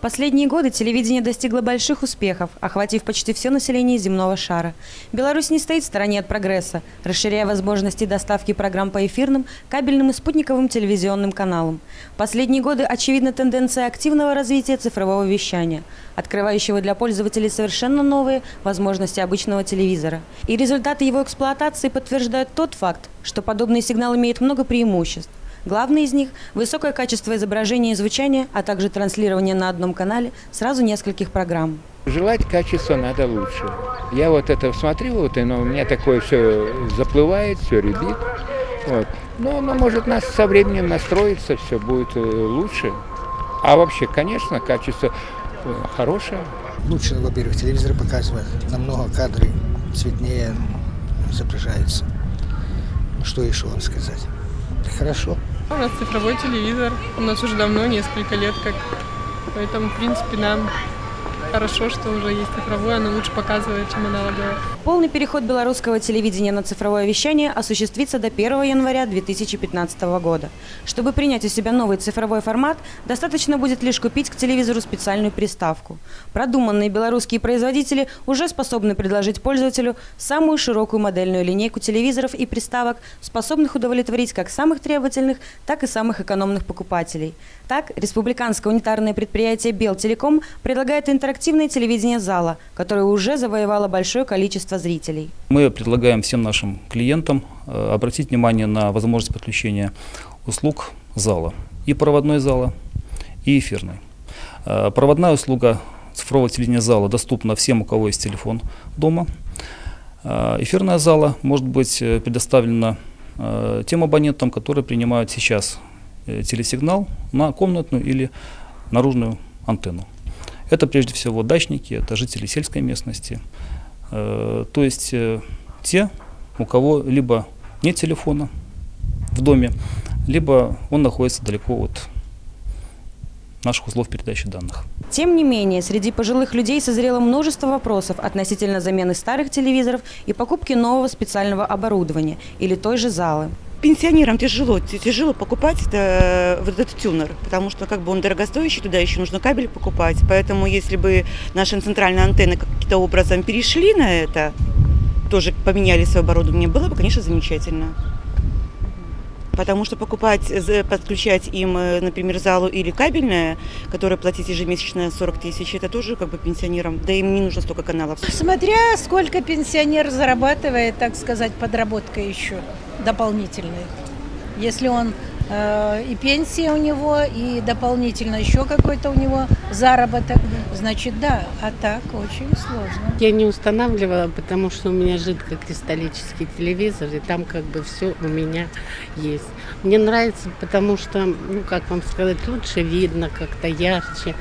Последние годы телевидение достигло больших успехов, охватив почти все население земного шара. Беларусь не стоит в стороне от прогресса, расширяя возможности доставки программ по эфирным, кабельным и спутниковым телевизионным каналам. Последние годы очевидна тенденция активного развития цифрового вещания, открывающего для пользователей совершенно новые возможности обычного телевизора. И результаты его эксплуатации подтверждают тот факт, что подобный сигнал имеет много преимуществ. Главное из них – высокое качество изображения и звучания, а также транслирование на одном канале сразу нескольких программ. Желать качества надо лучше. Я вот это смотрю, вот, и, ну, у меня такое все заплывает, все ребит. Вот. Но оно может нас со временем настроиться, все будет э, лучше. А вообще, конечно, качество э, хорошее. Лучше, во-первых, телевизор показывает. Намного кадры цветнее изображаются. Ну, что еще вам сказать? Хорошо. У нас цифровой телевизор. У нас уже давно, несколько лет как. Поэтому, в принципе, нам хорошо, что уже есть цифровое, оно лучше показывает, чем аналоговое. Полный переход белорусского телевидения на цифровое вещание осуществится до 1 января 2015 года. Чтобы принять у себя новый цифровой формат, достаточно будет лишь купить к телевизору специальную приставку. Продуманные белорусские производители уже способны предложить пользователю самую широкую модельную линейку телевизоров и приставок, способных удовлетворить как самых требовательных, так и самых экономных покупателей. Так, республиканское унитарное предприятие «Белтелеком» предлагает интерактивное телевидение зала, которое уже завоевало большое количество зрителей. Мы предлагаем всем нашим клиентам э, обратить внимание на возможность подключения услуг зала. И проводной зала, и эфирной. Э, проводная услуга цифрового телевидения зала доступна всем, у кого есть телефон дома. Э, эфирная зала может быть предоставлена тем абонентам, которые принимают сейчас телесигнал на комнатную или наружную антенну. Это прежде всего дачники, это жители сельской местности, э, то есть э, те, у кого либо нет телефона в доме, либо он находится далеко от наших узлов передачи данных. Тем не менее, среди пожилых людей созрело множество вопросов относительно замены старых телевизоров и покупки нового специального оборудования или той же залы пенсионерам тяжело, тяжело покупать это, вот этот тюнер, потому что как бы он дорогостоящий, туда еще нужно кабель покупать. Поэтому если бы наши центральные антенны каким-то образом перешли на это, тоже поменяли свое оборудование, было бы, конечно, замечательно. Потому что покупать, подключать им, э, например, залу или кабельное, которое платить ежемесячно 40 тысяч, это тоже как бы пенсионерам, да им не нужно столько каналов. Смотря сколько пенсионер зарабатывает, так сказать, подработка еще дополнительной. Если он э, и пенсия у него, и дополнительно еще какой-то у него заработок, значит, да. А так очень сложно. Я не устанавливала, потому что у меня жидкокристаллический телевизор, и там как бы все у меня есть. Мне нравится, потому что, ну, как вам сказать, лучше видно, как-то ярче.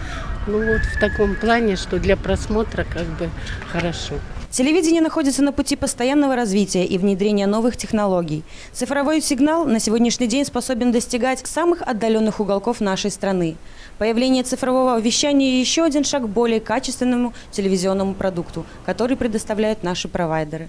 Ну вот в таком плане, что для просмотра как бы хорошо. Телевидение находится на пути постоянного развития и внедрения новых технологий. Цифровой сигнал на сегодняшний день способен достигать самых отдаленных уголков нашей страны. Появление цифрового вещания – еще один шаг к более качественному телевизионному продукту, который предоставляют наши провайдеры.